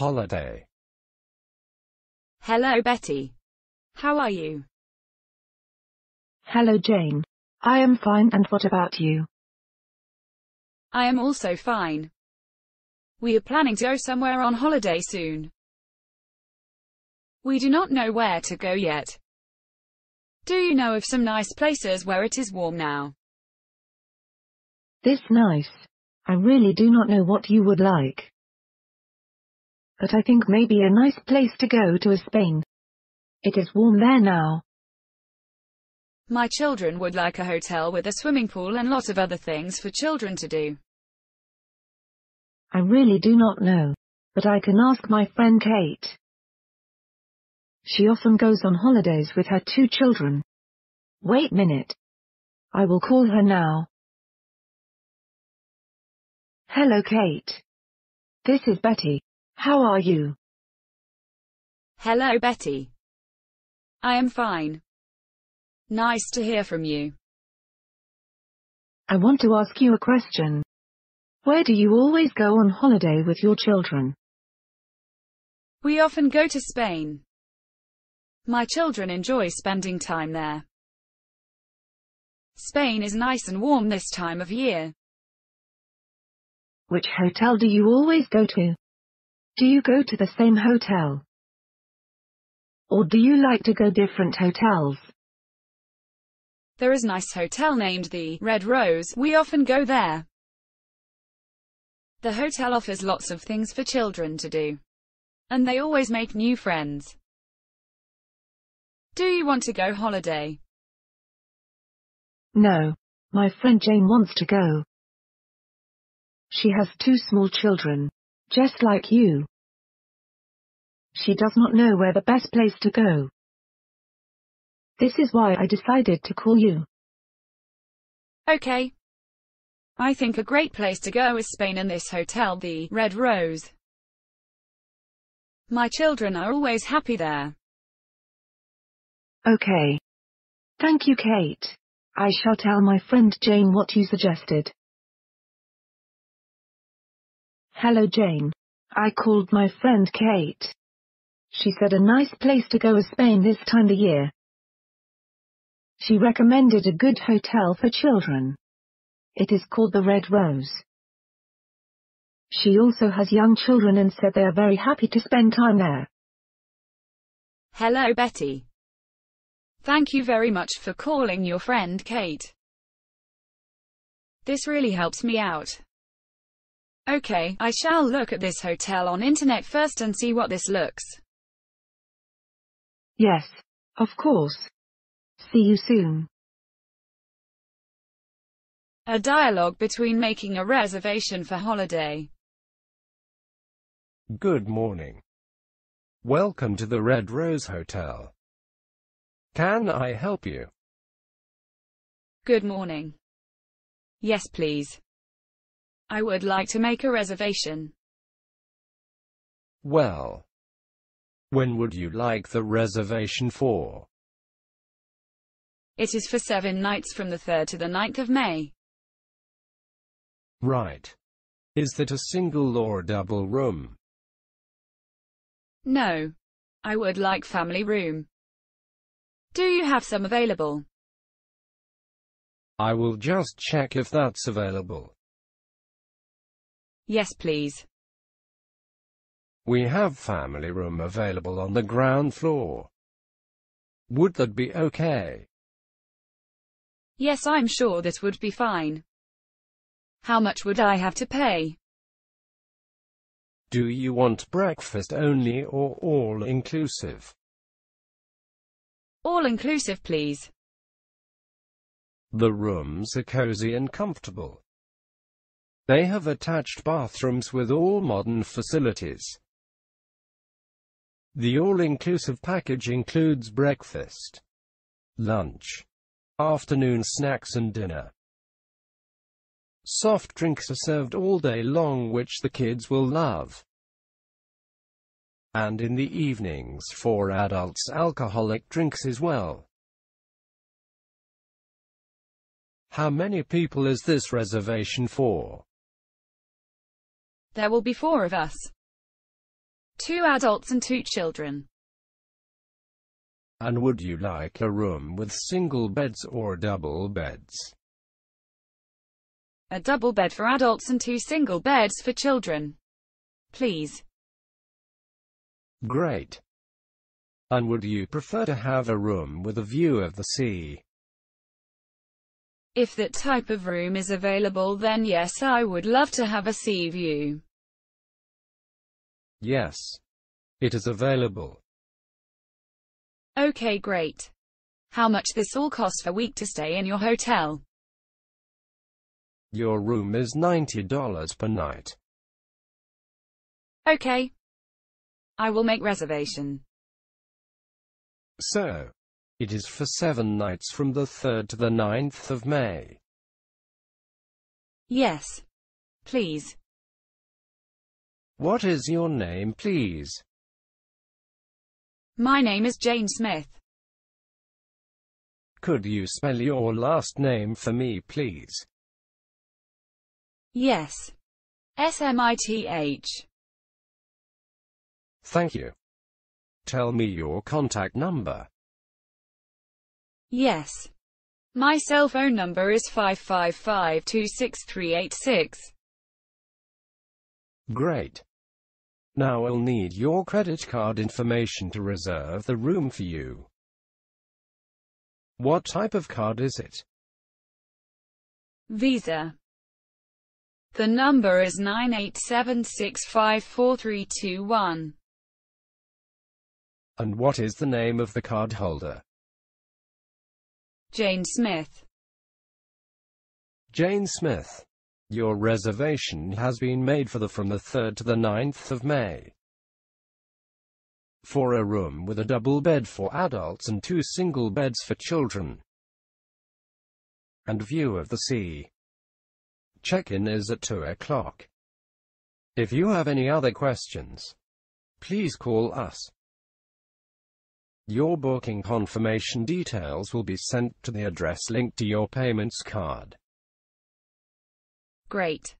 holiday. Hello, Betty. How are you? Hello Jane. I am fine and what about you? I am also fine. We are planning to go somewhere on holiday soon. We do not know where to go yet. Do you know of some nice places where it is warm now? This nice. I really do not know what you would like. But I think maybe a nice place to go to is Spain. It is warm there now. My children would like a hotel with a swimming pool and lot of other things for children to do. I really do not know. But I can ask my friend Kate. She often goes on holidays with her two children. Wait a minute. I will call her now. Hello Kate. This is Betty. How are you? Hello, Betty. I am fine. Nice to hear from you. I want to ask you a question. Where do you always go on holiday with your children? We often go to Spain. My children enjoy spending time there. Spain is nice and warm this time of year. Which hotel do you always go to? Do you go to the same hotel? Or do you like to go different hotels? There is a nice hotel named the Red Rose. We often go there. The hotel offers lots of things for children to do. And they always make new friends. Do you want to go holiday? No. My friend Jane wants to go. She has two small children. Just like you. She does not know where the best place to go. This is why I decided to call you. Okay. I think a great place to go is Spain and this hotel, the Red Rose. My children are always happy there. Okay. Thank you Kate. I shall tell my friend Jane what you suggested. Hello Jane. I called my friend Kate. She said a nice place to go is Spain this time of year. She recommended a good hotel for children. It is called the Red Rose. She also has young children and said they are very happy to spend time there. Hello, Betty. Thank you very much for calling your friend Kate. This really helps me out. Okay, I shall look at this hotel on internet first and see what this looks. Yes, of course. See you soon. A dialogue between making a reservation for holiday. Good morning. Welcome to the Red Rose Hotel. Can I help you? Good morning. Yes, please. I would like to make a reservation. Well, when would you like the reservation for? It is for seven nights from the 3rd to the 9th of May. Right. Is that a single or double room? No. I would like family room. Do you have some available? I will just check if that's available. Yes, please. We have family room available on the ground floor. Would that be okay? Yes, I'm sure that would be fine. How much would I have to pay? Do you want breakfast only or all inclusive? All inclusive, please. The rooms are cozy and comfortable. They have attached bathrooms with all modern facilities. The all-inclusive package includes breakfast, lunch, afternoon snacks and dinner. Soft drinks are served all day long which the kids will love. And in the evenings for adults alcoholic drinks as well. How many people is this reservation for? There will be four of us. Two adults and two children. And would you like a room with single beds or double beds? A double bed for adults and two single beds for children. Please. Great. And would you prefer to have a room with a view of the sea? If that type of room is available then yes I would love to have a sea view. Yes. It is available. Okay great. How much this all cost per week to stay in your hotel? Your room is $90 per night. Okay. I will make reservation. So, it is for seven nights from the 3rd to the 9th of May. Yes. Please. What is your name, please? My name is Jane Smith. Could you spell your last name for me, please? Yes. S-M-I-T-H. Thank you. Tell me your contact number. Yes. My cell phone number is 555-26386. Great. Now I'll need your credit card information to reserve the room for you. What type of card is it? Visa. The number is 987654321. And what is the name of the card holder? Jane Smith. Jane Smith. Your reservation has been made for the from the 3rd to the 9th of May. For a room with a double bed for adults and two single beds for children. And view of the sea. Check-in is at 2 o'clock. If you have any other questions, please call us. Your booking confirmation details will be sent to the address linked to your payments card. Great.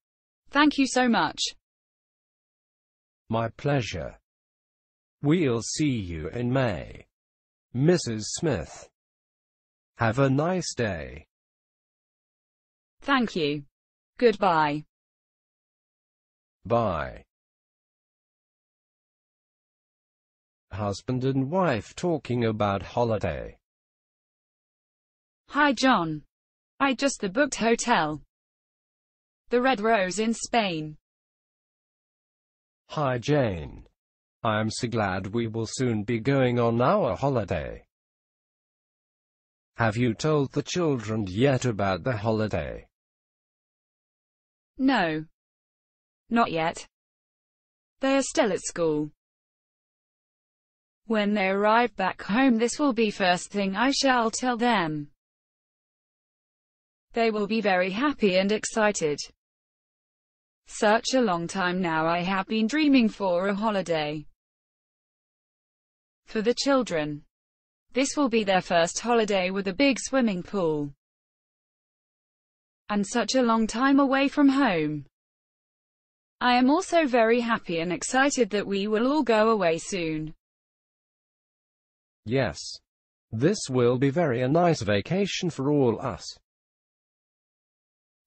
Thank you so much. My pleasure. We'll see you in May. Mrs. Smith. Have a nice day. Thank you. Goodbye. Bye. Husband and wife talking about holiday. Hi John. I just the booked hotel. The Red Rose in Spain. Hi Jane. I'm so glad we will soon be going on our holiday. Have you told the children yet about the holiday? No. Not yet. They are still at school. When they arrive back home this will be first thing I shall tell them. They will be very happy and excited. Such a long time now I have been dreaming for a holiday. For the children. This will be their first holiday with a big swimming pool. And such a long time away from home. I am also very happy and excited that we will all go away soon. Yes. This will be very a nice vacation for all us.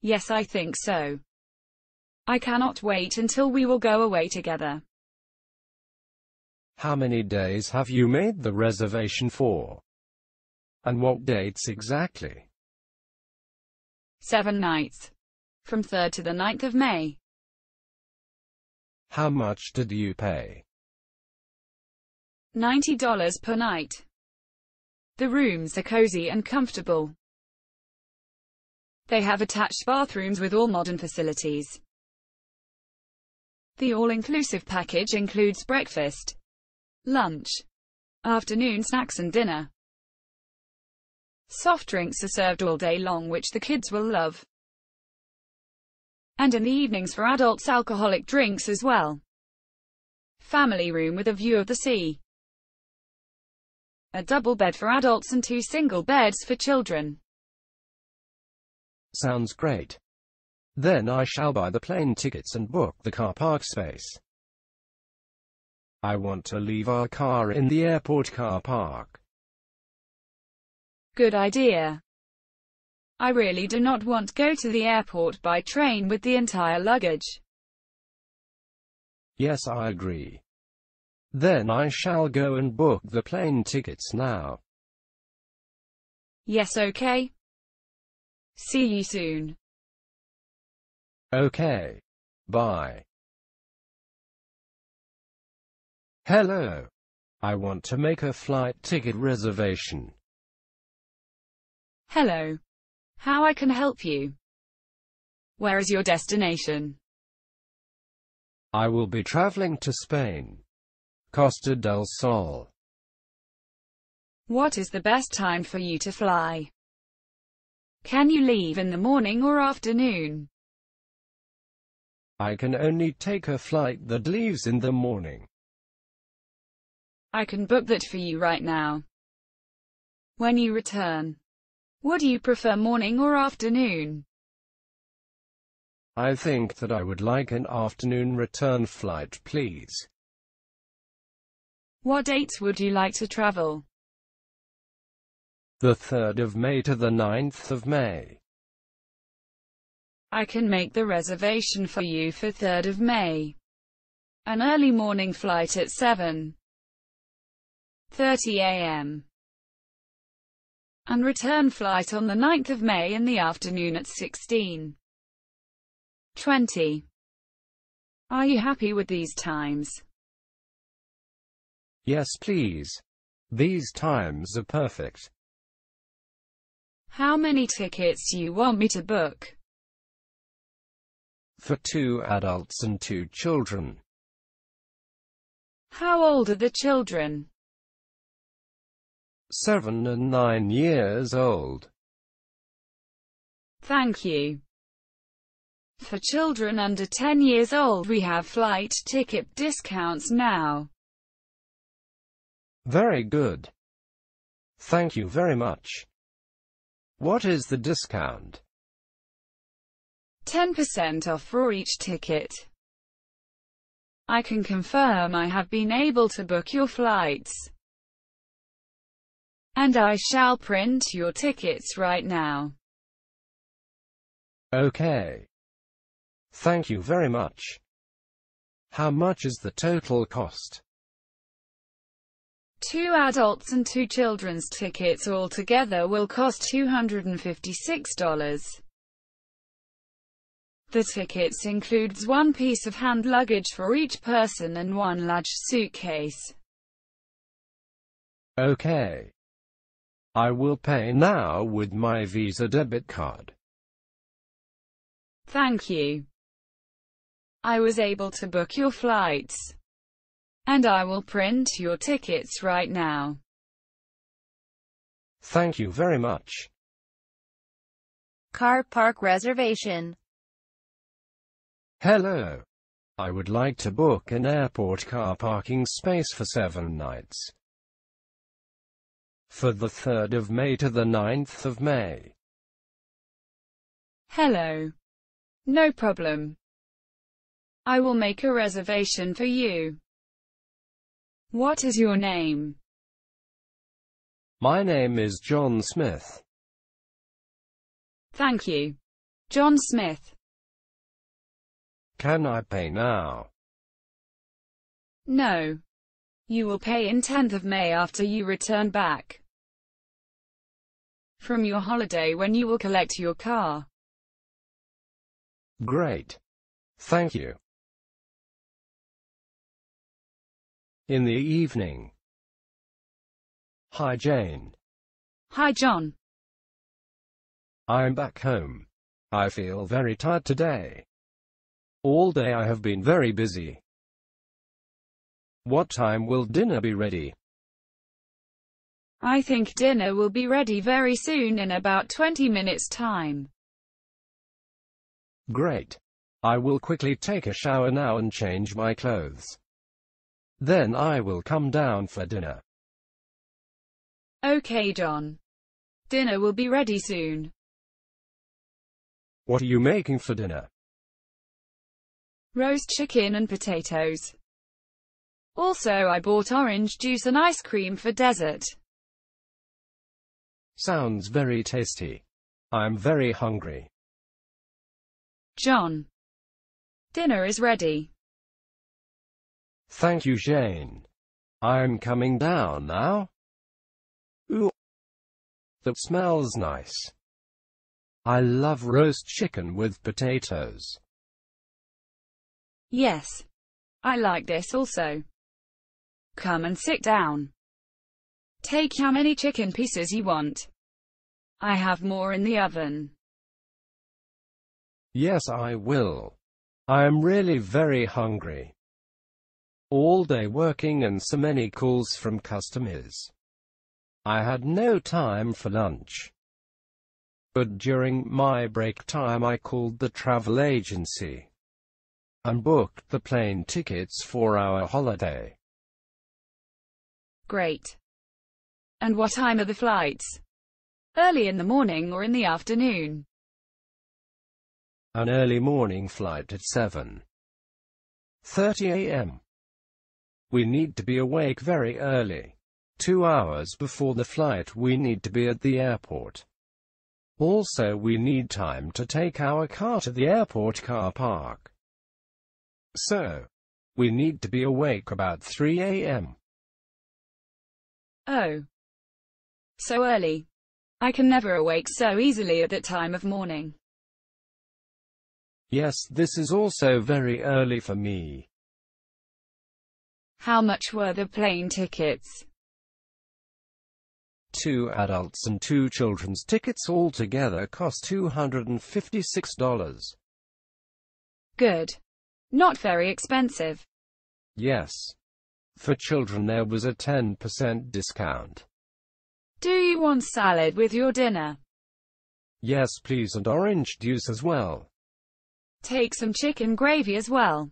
Yes, I think so. I cannot wait until we will go away together. How many days have you made the reservation for? And what dates exactly? Seven nights. From 3rd to the 9th of May. How much did you pay? $90 per night. The rooms are cozy and comfortable. They have attached bathrooms with all modern facilities. The all-inclusive package includes breakfast, lunch, afternoon snacks and dinner. Soft drinks are served all day long which the kids will love. And in the evenings for adults alcoholic drinks as well. Family room with a view of the sea. A double bed for adults and two single beds for children. Sounds great. Then I shall buy the plane tickets and book the car park space. I want to leave our car in the airport car park. Good idea. I really do not want to go to the airport by train with the entire luggage. Yes, I agree. Then I shall go and book the plane tickets now. Yes, okay. See you soon. Okay. Bye. Hello. I want to make a flight ticket reservation. Hello. How I can help you? Where is your destination? I will be traveling to Spain. Costa del Sol. What is the best time for you to fly? Can you leave in the morning or afternoon? I can only take a flight that leaves in the morning. I can book that for you right now. When you return, what do you prefer morning or afternoon? I think that I would like an afternoon return flight, please. What dates would you like to travel? The 3rd of May to the 9th of May. I can make the reservation for you for 3rd of May. An early morning flight at 7.30 a.m. And return flight on the 9th of May in the afternoon at 16.20. Are you happy with these times? Yes, please. These times are perfect. How many tickets do you want me to book? For two adults and two children. How old are the children? Seven and nine years old. Thank you. For children under 10 years old we have flight ticket discounts now. Very good. Thank you very much. What is the discount? 10% off for each ticket. I can confirm I have been able to book your flights. And I shall print your tickets right now. Okay. Thank you very much. How much is the total cost? Two adults and two children's tickets altogether will cost $256. The tickets includes one piece of hand luggage for each person and one large suitcase. Okay. I will pay now with my Visa debit card. Thank you. I was able to book your flights. And I will print your tickets right now. Thank you very much. Car park reservation. Hello. I would like to book an airport car parking space for seven nights. For the 3rd of May to the 9th of May. Hello. No problem. I will make a reservation for you. What is your name? My name is John Smith. Thank you. John Smith. Can I pay now? No. You will pay in 10th of May after you return back from your holiday when you will collect your car. Great. Thank you. In the evening. Hi Jane. Hi John. I'm back home. I feel very tired today. All day I have been very busy. What time will dinner be ready? I think dinner will be ready very soon in about 20 minutes time. Great. I will quickly take a shower now and change my clothes. Then I will come down for dinner. Okay John. Dinner will be ready soon. What are you making for dinner? Roast chicken and potatoes. Also I bought orange juice and ice cream for dessert. Sounds very tasty. I'm very hungry. John. Dinner is ready. Thank you, Jane. I'm coming down now. Ooh. That smells nice. I love roast chicken with potatoes. Yes. I like this also. Come and sit down. Take how many chicken pieces you want. I have more in the oven. Yes, I will. I am really very hungry. All day working and so many calls from customers. I had no time for lunch. But during my break time I called the travel agency and booked the plane tickets for our holiday. Great. And what time are the flights? Early in the morning or in the afternoon? An early morning flight at 7.30 a.m. We need to be awake very early. Two hours before the flight we need to be at the airport. Also we need time to take our car to the airport car park. So, we need to be awake about 3 a.m. Oh. So early. I can never awake so easily at that time of morning. Yes, this is also very early for me. How much were the plane tickets? Two adults and two children's tickets altogether cost $256. Good. Not very expensive. Yes. For children there was a 10% discount. Do you want salad with your dinner? Yes please and orange juice as well. Take some chicken gravy as well.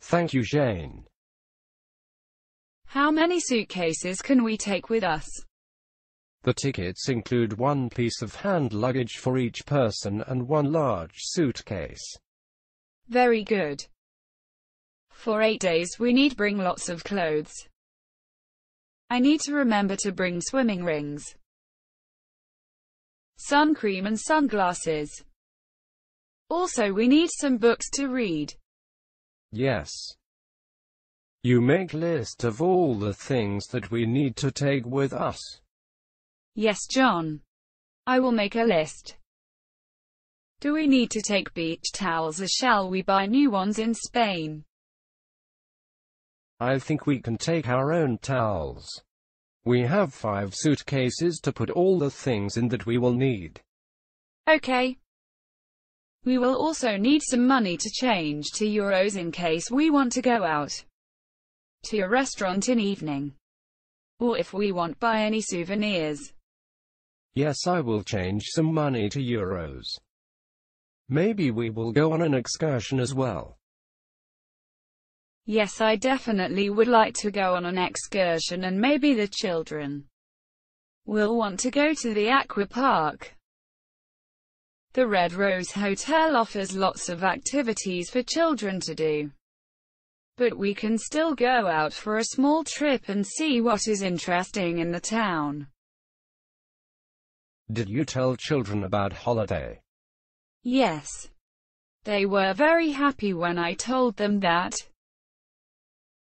Thank you Jane. How many suitcases can we take with us? The tickets include one piece of hand luggage for each person and one large suitcase. Very good. For eight days we need bring lots of clothes. I need to remember to bring swimming rings, sun cream and sunglasses. Also we need some books to read. Yes. You make list of all the things that we need to take with us. Yes, John. I will make a list. Do we need to take beach towels or shall we buy new ones in Spain? I think we can take our own towels. We have five suitcases to put all the things in that we will need. Okay. We will also need some money to change to euros in case we want to go out to a restaurant in evening. Or if we want buy any souvenirs. Yes, I will change some money to euros. Maybe we will go on an excursion as well. Yes, I definitely would like to go on an excursion and maybe the children will want to go to the aqua park. The Red Rose Hotel offers lots of activities for children to do. But we can still go out for a small trip and see what is interesting in the town. Did you tell children about holiday? Yes. They were very happy when I told them that.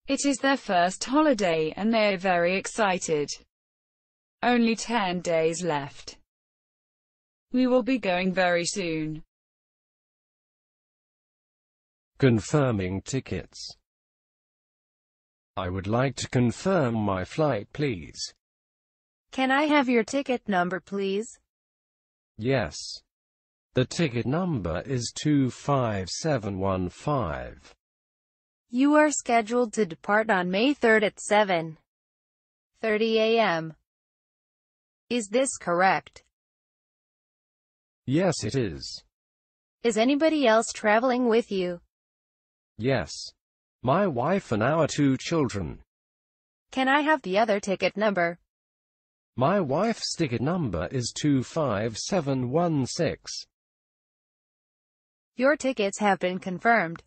It is their first holiday and they are very excited. Only 10 days left. We will be going very soon. Confirming tickets. I would like to confirm my flight, please. Can I have your ticket number, please? Yes. The ticket number is 25715. You are scheduled to depart on May 3rd at 7:30 a.m. Is this correct? Yes, it is. Is anybody else traveling with you? Yes. My wife and our two children. Can I have the other ticket number? My wife's ticket number is 25716. Your tickets have been confirmed.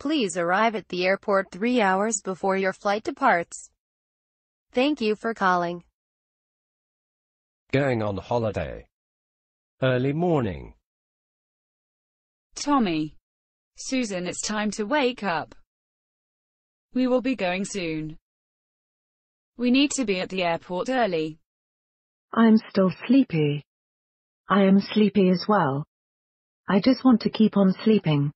Please arrive at the airport three hours before your flight departs. Thank you for calling. Going on holiday. Early morning. Tommy. Susan, it's time to wake up. We will be going soon. We need to be at the airport early. I'm still sleepy. I am sleepy as well. I just want to keep on sleeping.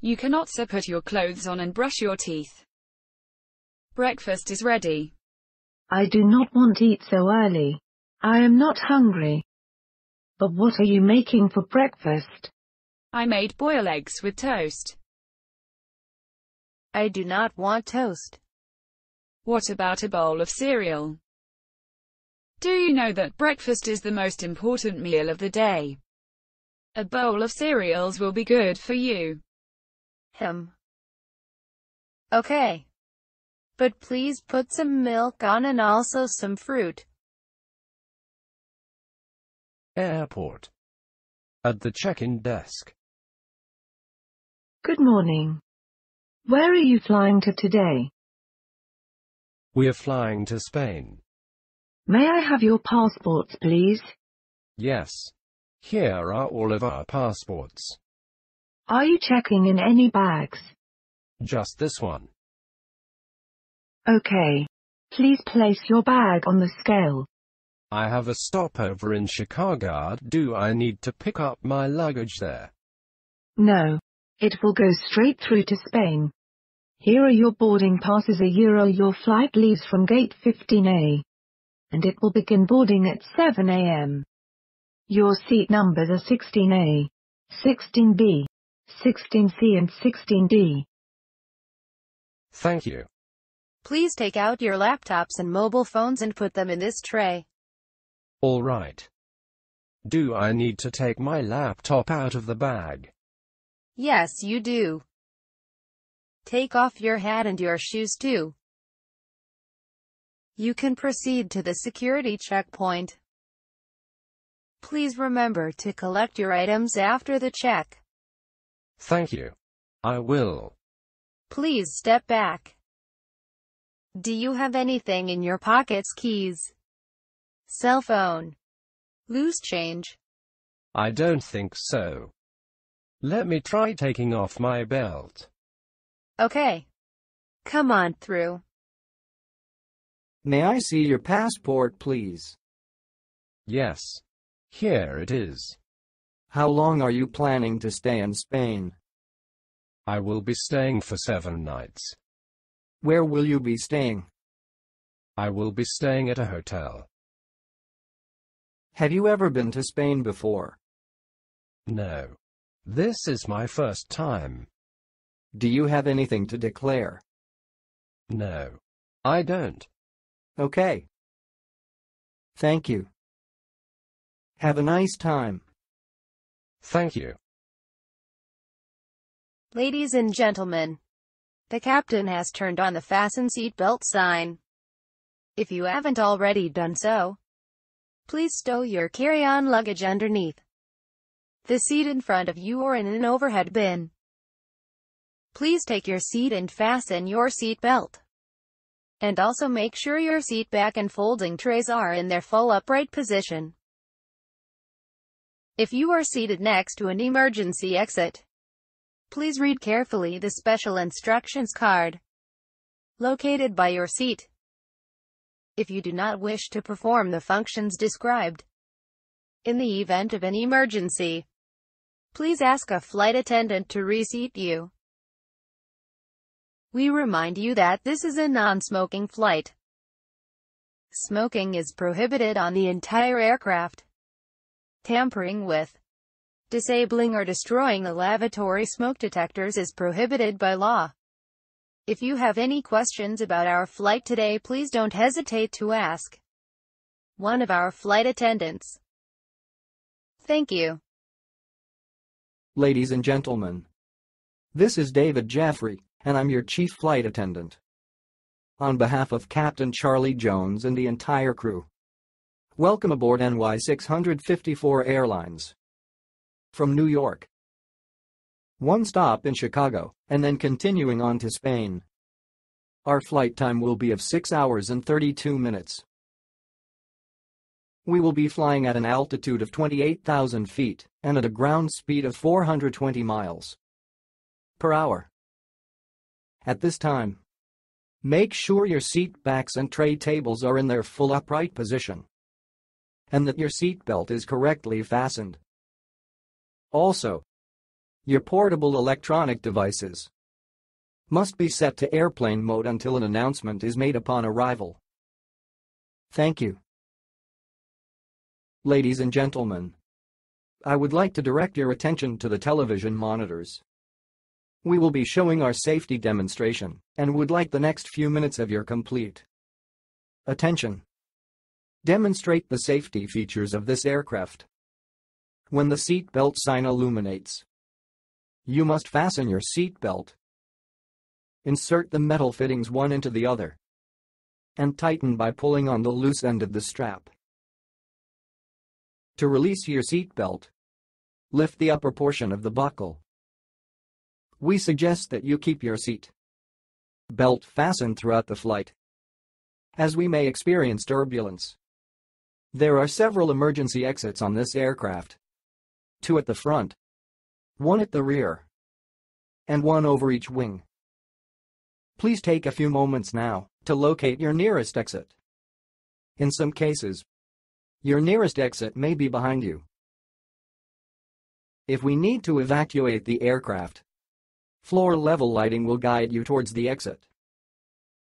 You cannot so put your clothes on and brush your teeth. Breakfast is ready. I do not want to eat so early. I am not hungry. But what are you making for breakfast? I made boiled eggs with toast. I do not want toast. What about a bowl of cereal? Do you know that breakfast is the most important meal of the day? A bowl of cereals will be good for you. Him. Okay. But please put some milk on and also some fruit. Airport. At the check-in desk. Good morning. Where are you flying to today? We are flying to Spain. May I have your passports, please? Yes. Here are all of our passports. Are you checking in any bags? Just this one. Okay. Please place your bag on the scale. I have a stopover in Chicago. Do I need to pick up my luggage there? No. It will go straight through to Spain. Here are your boarding passes a euro. Your flight leaves from gate 15A. And it will begin boarding at 7 a.m. Your seat numbers are 16A, 16B, 16C and 16D. Thank you. Please take out your laptops and mobile phones and put them in this tray. All right. Do I need to take my laptop out of the bag? Yes, you do. Take off your hat and your shoes too. You can proceed to the security checkpoint. Please remember to collect your items after the check. Thank you. I will. Please step back. Do you have anything in your pockets keys? Cell phone? Loose change? I don't think so. Let me try taking off my belt. Okay. Come on through. May I see your passport, please? Yes. Here it is. How long are you planning to stay in Spain? I will be staying for seven nights. Where will you be staying? I will be staying at a hotel. Have you ever been to Spain before? No. This is my first time. Do you have anything to declare? No. I don't. Okay. Thank you. Have a nice time. Thank you. Ladies and gentlemen, the captain has turned on the fasten seatbelt sign. If you haven't already done so, please stow your carry-on luggage underneath the seat in front of you or in an overhead bin. Please take your seat and fasten your seat belt. And also make sure your seat back and folding trays are in their full upright position. If you are seated next to an emergency exit, please read carefully the special instructions card located by your seat. If you do not wish to perform the functions described in the event of an emergency, please ask a flight attendant to reseat you. We remind you that this is a non-smoking flight. Smoking is prohibited on the entire aircraft. Tampering with, disabling or destroying the lavatory smoke detectors is prohibited by law. If you have any questions about our flight today please don't hesitate to ask one of our flight attendants. Thank you. Ladies and gentlemen, this is David Jaffrey, and I'm your chief flight attendant. On behalf of Captain Charlie Jones and the entire crew, welcome aboard NY 654 Airlines from New York. One stop in Chicago, and then continuing on to Spain. Our flight time will be of 6 hours and 32 minutes. We will be flying at an altitude of 28,000 feet and at a ground speed of 420 miles per hour. At this time, make sure your seat backs and tray tables are in their full upright position and that your seat belt is correctly fastened. Also, your portable electronic devices must be set to airplane mode until an announcement is made upon arrival. Thank you. Ladies and gentlemen, I would like to direct your attention to the television monitors. We will be showing our safety demonstration and would like the next few minutes of your complete attention. Demonstrate the safety features of this aircraft. When the seat belt sign illuminates, you must fasten your seat belt. Insert the metal fittings one into the other and tighten by pulling on the loose end of the strap. To release your seat belt, lift the upper portion of the buckle. We suggest that you keep your seat belt fastened throughout the flight, as we may experience turbulence. There are several emergency exits on this aircraft. Two at the front, one at the rear, and one over each wing. Please take a few moments now to locate your nearest exit. In some cases, your nearest exit may be behind you. If we need to evacuate the aircraft, floor-level lighting will guide you towards the exit.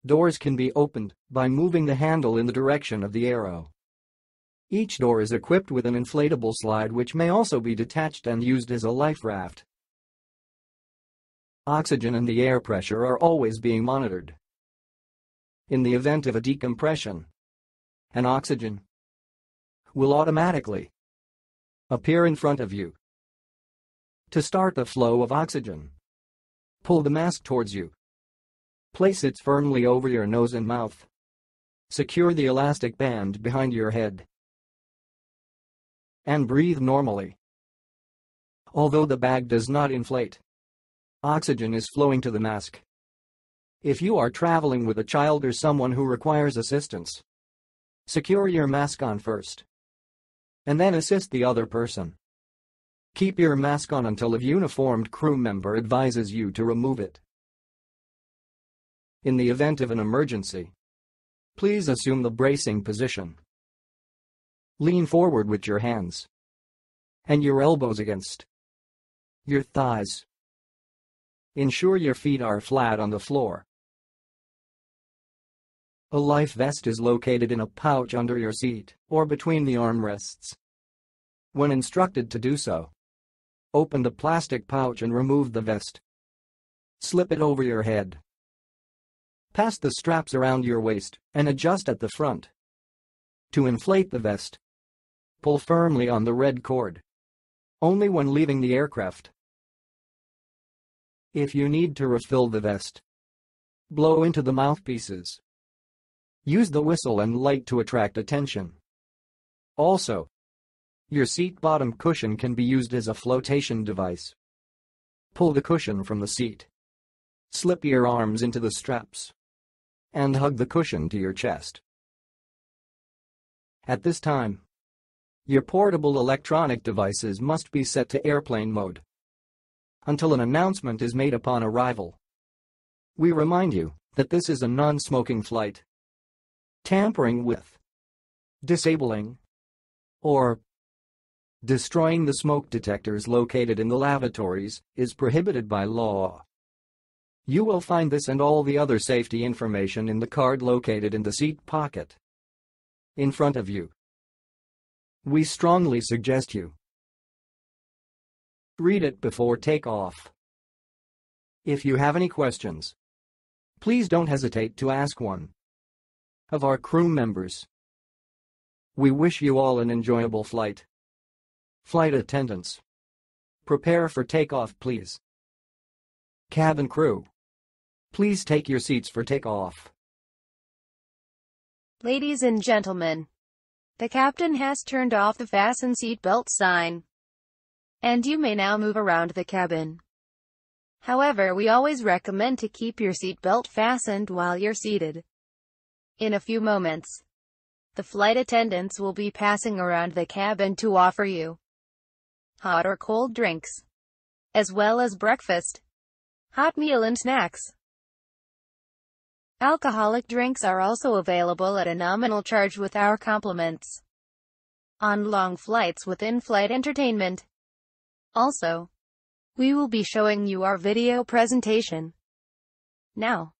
Doors can be opened by moving the handle in the direction of the arrow. Each door is equipped with an inflatable slide which may also be detached and used as a life raft. Oxygen and the air pressure are always being monitored. In the event of a decompression, an oxygen will automatically appear in front of you. To start the flow of oxygen, pull the mask towards you. Place it firmly over your nose and mouth. Secure the elastic band behind your head. And breathe normally. Although the bag does not inflate, oxygen is flowing to the mask. If you are traveling with a child or someone who requires assistance, secure your mask on first and then assist the other person. Keep your mask on until a uniformed crew member advises you to remove it. In the event of an emergency, please assume the bracing position. Lean forward with your hands and your elbows against your thighs. Ensure your feet are flat on the floor. A life vest is located in a pouch under your seat or between the armrests. When instructed to do so, open the plastic pouch and remove the vest. Slip it over your head. Pass the straps around your waist and adjust at the front. To inflate the vest, pull firmly on the red cord. Only when leaving the aircraft. If you need to refill the vest, blow into the mouthpieces. Use the whistle and light to attract attention. Also, your seat bottom cushion can be used as a flotation device. Pull the cushion from the seat. Slip your arms into the straps. And hug the cushion to your chest. At this time, your portable electronic devices must be set to airplane mode until an announcement is made upon arrival. We remind you that this is a non-smoking flight tampering with, disabling, or destroying the smoke detectors located in the lavatories is prohibited by law. You will find this and all the other safety information in the card located in the seat pocket in front of you. We strongly suggest you read it before takeoff. If you have any questions, please don't hesitate to ask one of our crew members. We wish you all an enjoyable flight. Flight attendants. Prepare for takeoff please. Cabin crew. Please take your seats for takeoff. Ladies and gentlemen, the captain has turned off the fasten seatbelt sign. And you may now move around the cabin. However, we always recommend to keep your seatbelt fastened while you're seated. In a few moments, the flight attendants will be passing around the cabin to offer you hot or cold drinks, as well as breakfast, hot meal and snacks. Alcoholic drinks are also available at a nominal charge with our compliments on long flights with in-flight entertainment. Also, we will be showing you our video presentation. Now,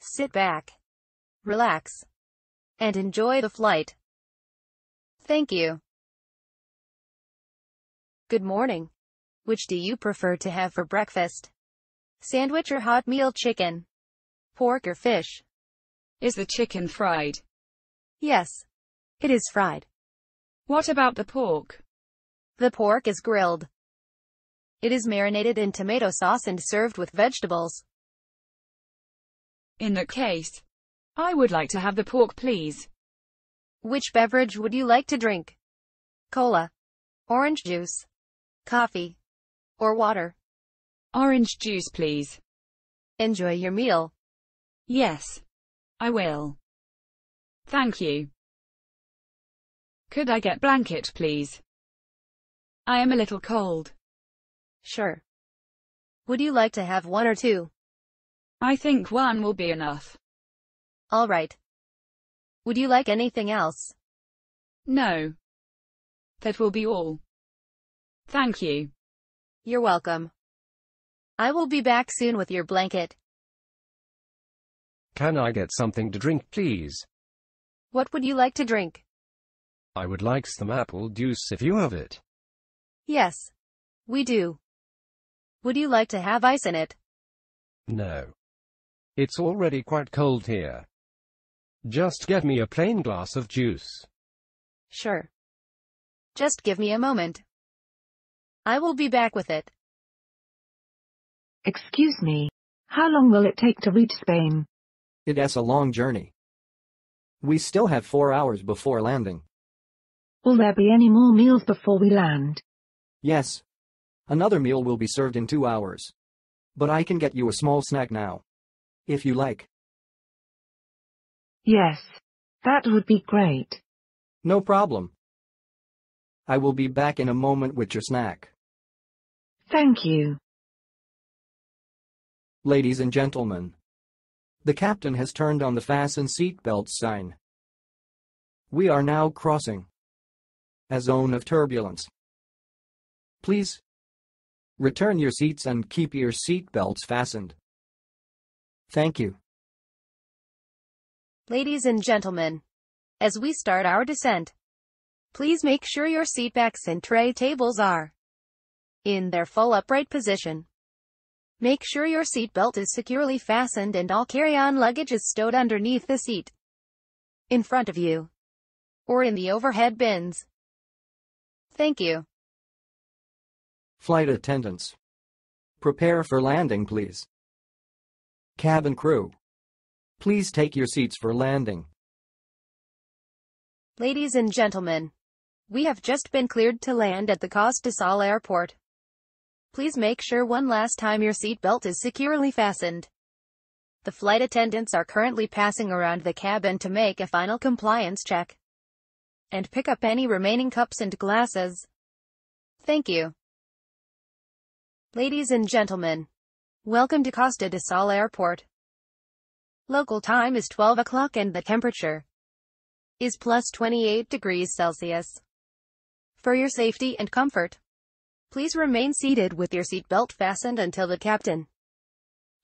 sit back, relax, and enjoy the flight. Thank you. Good morning. Which do you prefer to have for breakfast? Sandwich or hot meal chicken? Pork or fish? Is the chicken fried? Yes. It is fried. What about the pork? The pork is grilled. It is marinated in tomato sauce and served with vegetables. In that case, I would like to have the pork please. Which beverage would you like to drink? Cola, orange juice, coffee, or water? Orange juice please. Enjoy your meal. Yes. I will. Thank you. Could I get blanket please? I am a little cold. Sure. Would you like to have one or two? I think one will be enough. All right. Would you like anything else? No. That will be all. Thank you. You're welcome. I will be back soon with your blanket. Can I get something to drink, please? What would you like to drink? I would like some apple juice if you have it. Yes. We do. Would you like to have ice in it? No. It's already quite cold here. Just get me a plain glass of juice. Sure. Just give me a moment. I will be back with it. Excuse me. How long will it take to reach Spain? It's a long journey. We still have four hours before landing. Will there be any more meals before we land? Yes. Another meal will be served in two hours. But I can get you a small snack now. If you like. Yes. That would be great. No problem. I will be back in a moment with your snack. Thank you. Ladies and gentlemen. The captain has turned on the fasten seatbelt sign. We are now crossing a zone of turbulence. Please return your seats and keep your seatbelts fastened. Thank you. Ladies and gentlemen, as we start our descent, please make sure your seatbacks and tray tables are in their full upright position. Make sure your seatbelt is securely fastened and all carry-on luggage is stowed underneath the seat, in front of you, or in the overhead bins. Thank you. Flight attendants. Prepare for landing, please. Cabin crew. Please take your seats for landing. Ladies and gentlemen, we have just been cleared to land at the Costa Sol Airport. Please make sure one last time your seatbelt is securely fastened. The flight attendants are currently passing around the cabin to make a final compliance check and pick up any remaining cups and glasses. Thank you. Ladies and gentlemen, welcome to Costa del Sol Airport. Local time is 12 o'clock and the temperature is plus 28 degrees Celsius. For your safety and comfort, please remain seated with your seatbelt fastened until the captain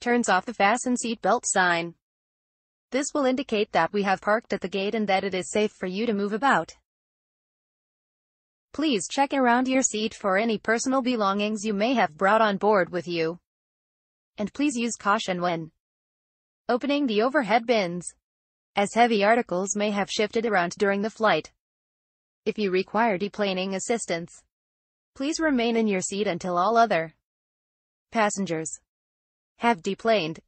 turns off the fasten seatbelt sign. This will indicate that we have parked at the gate and that it is safe for you to move about. Please check around your seat for any personal belongings you may have brought on board with you. And please use caution when opening the overhead bins, as heavy articles may have shifted around during the flight. If you require deplaning assistance, please remain in your seat until all other passengers have deplaned.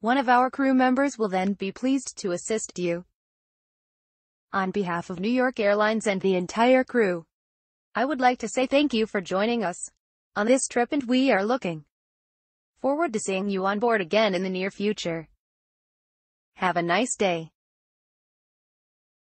One of our crew members will then be pleased to assist you. On behalf of New York Airlines and the entire crew, I would like to say thank you for joining us on this trip and we are looking forward to seeing you on board again in the near future. Have a nice day.